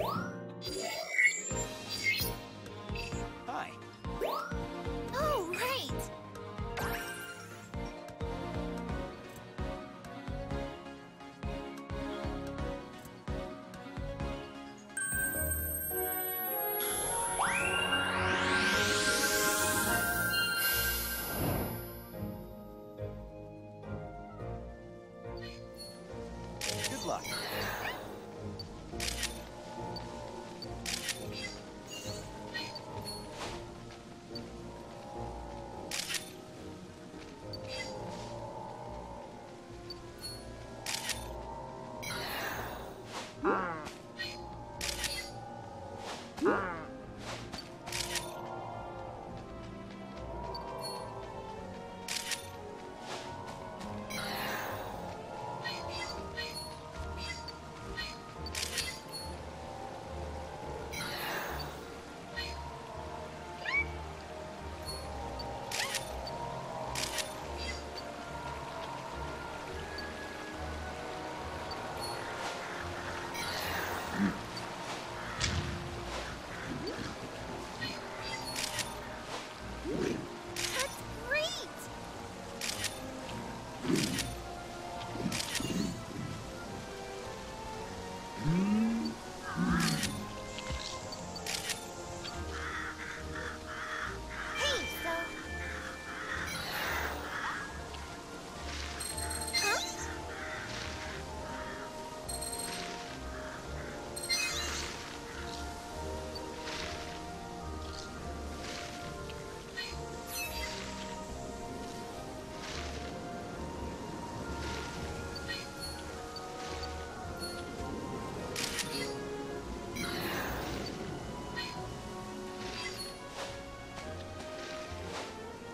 Yeah.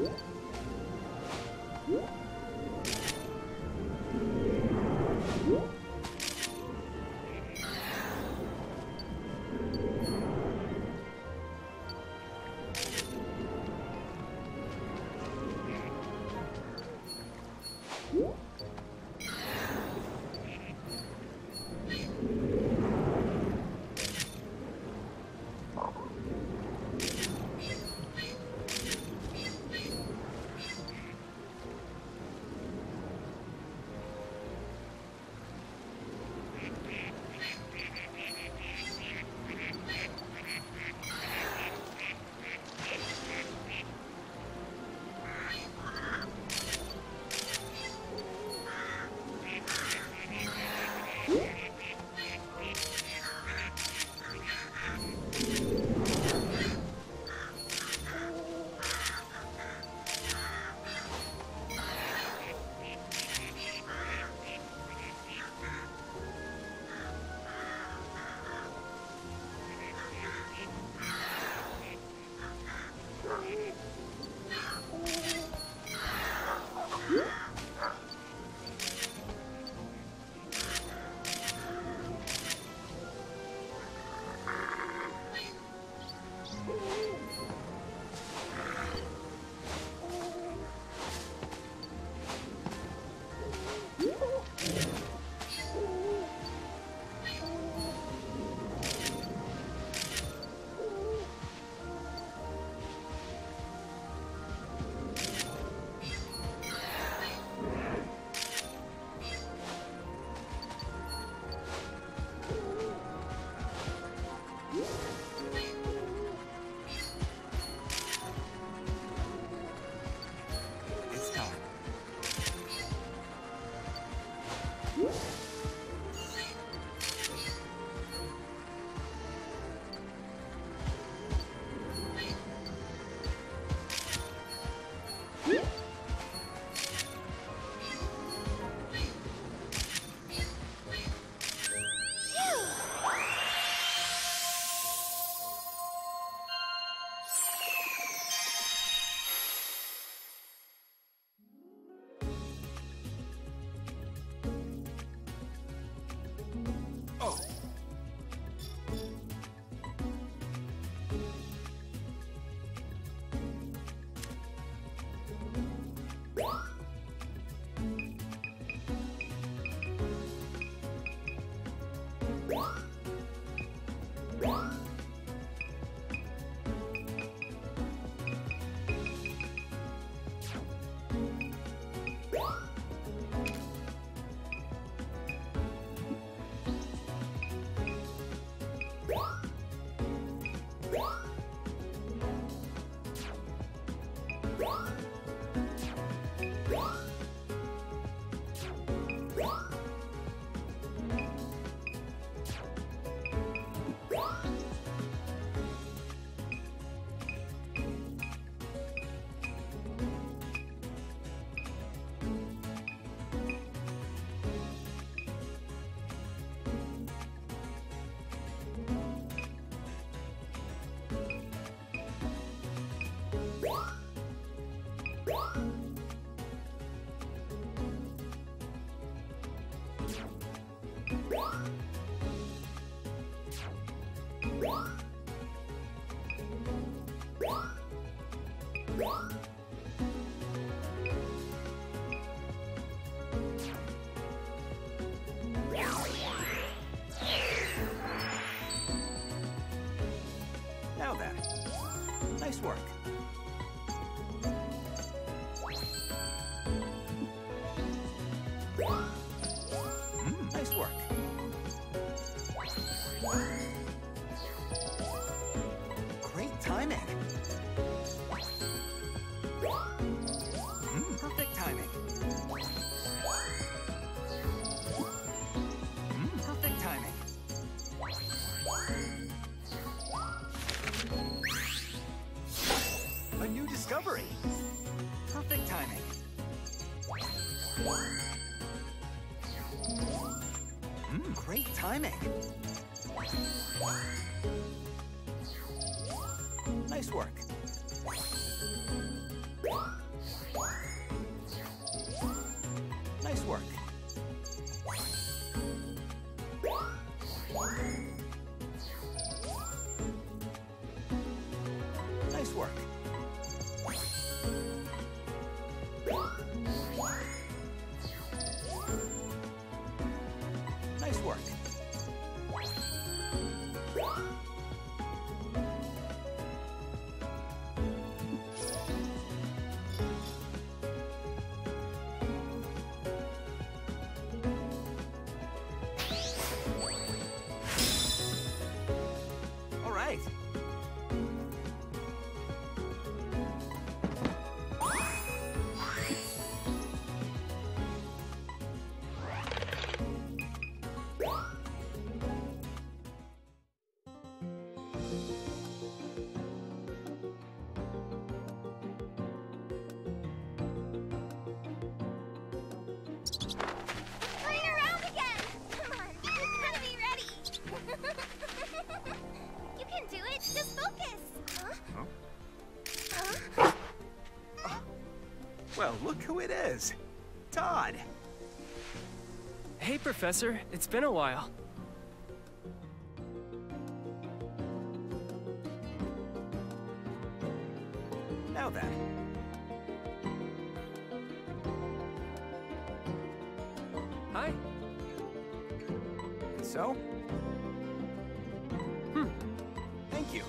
What? Nice Mm, great timing. Nice work. Well, look who it is. Todd. Hey, Professor. It's been a while. Now then. Hi. So? Hmm. Thank you.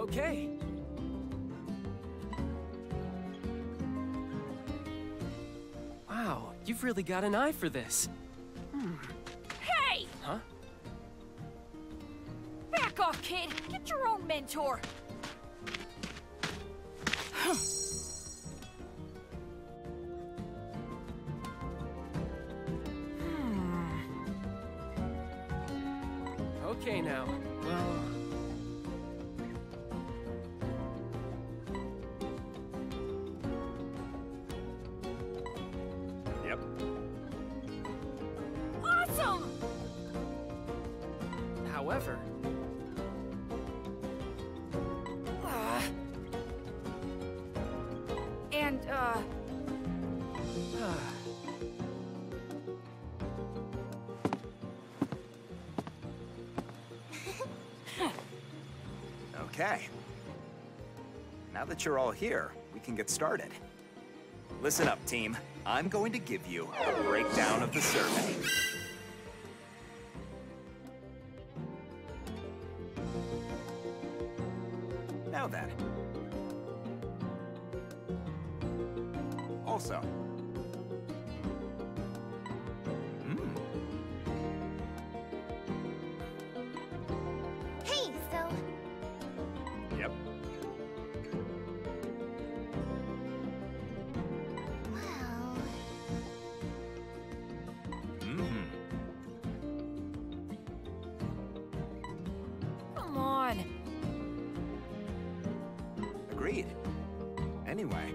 Okay. Wow, you've really got an eye for this. Hey! Huh? Back off, kid! Get your own mentor! Okay now. However, Ah. and, uh, Okay. Now that you're all here, we can get started. Listen up, team. I'm going to give you a breakdown of the survey. Agreed. Anyway,